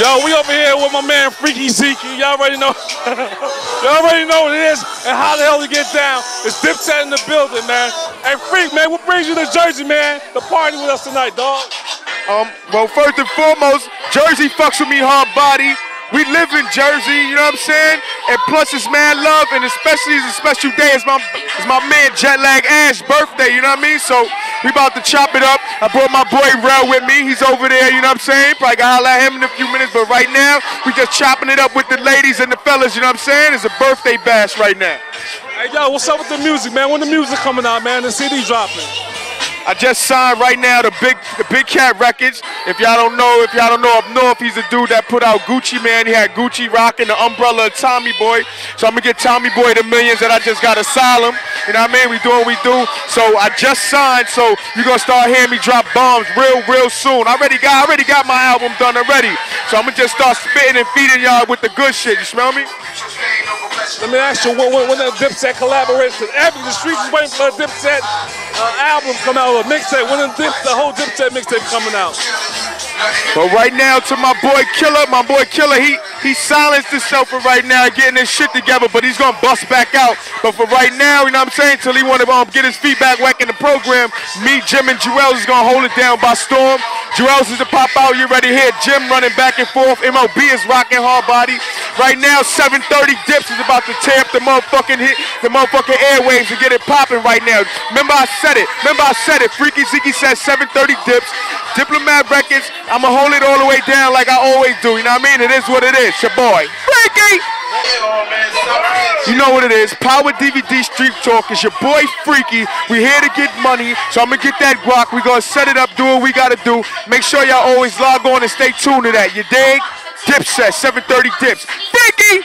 Yo, we over here with my man Freekey Zekey. Y'all already know. Y'all already know what it is and how the hell to get down. It's Dipset in the building, man. Hey, Freak, man, what brings you to Jersey, man? The party with us tonight, dog. Um, well, first and foremost, Jersey fucks with me hard body. We live in Jersey, you know what I'm saying? And plus it's mad love, and especially it's a special day. It's my it's my man Jetlag Ash birthday, you know what I mean? So we about to chop it up. I brought my boy Rel with me. He's over there, you know what I'm saying? Probably gonna holler at him in a few minutes, but right now we just chopping it up with the ladies and the fellas, you know what I'm saying? It's a birthday bash right now. Hey, yo, what's up with the music, man? When the music coming out, man? The CD dropping. I just signed right now the big the Big Cat Records. If y'all don't know, if y'all don't know up north, he's the dude that put out Gucci Mane. He had Gucci rocking the umbrella of Tommy Boy. So I'm gonna get Tommy Boy the millions that I just got asylum. You know what I mean? We do what we do. So I just signed, so you're gonna start hearing me drop bombs real, real soon. I already got I already got my album done already. So I'm gonna just start spitting and feeding y'all with the good shit. You smell me? Let me ask you, when, when, that Dipset collaboration, every the streets is waiting for a Dipset uh, album come out, or a mixtape. When the, dip, the whole Dipset mixtape coming out? But right now, to my boy Killa, my boy Killa, he he silenced himself for right now, getting his shit together, but he's gonna bust back out. But for right now, you know what I'm saying, till he wanna um, get his feet back whack in the program, me, Jim, and Juelz is gonna hold it down by storm. Juelz is to pop out, you ready here. Jim running back and forth. MOB is rocking hard body. Right now, 730 Dips is about to tear up the motherfucking hit, the motherfucking airwaves and get it popping right now. Remember I said it. Remember I said it. Freekey Zekey said 730 Dips. Diplomat Records, I'ma hold it all the way down like I always do. You know what I mean? It is what it is. Your boy, Freekey. You know what it is. Power DVD Street Talk is your boy Freekey. We here to get money, so I'm gonna get that guac. We gonna set it up, do what we gotta do. Make sure y'all always log on and stay tuned to that. You dig? Dipset, 730 Dips. Freekey!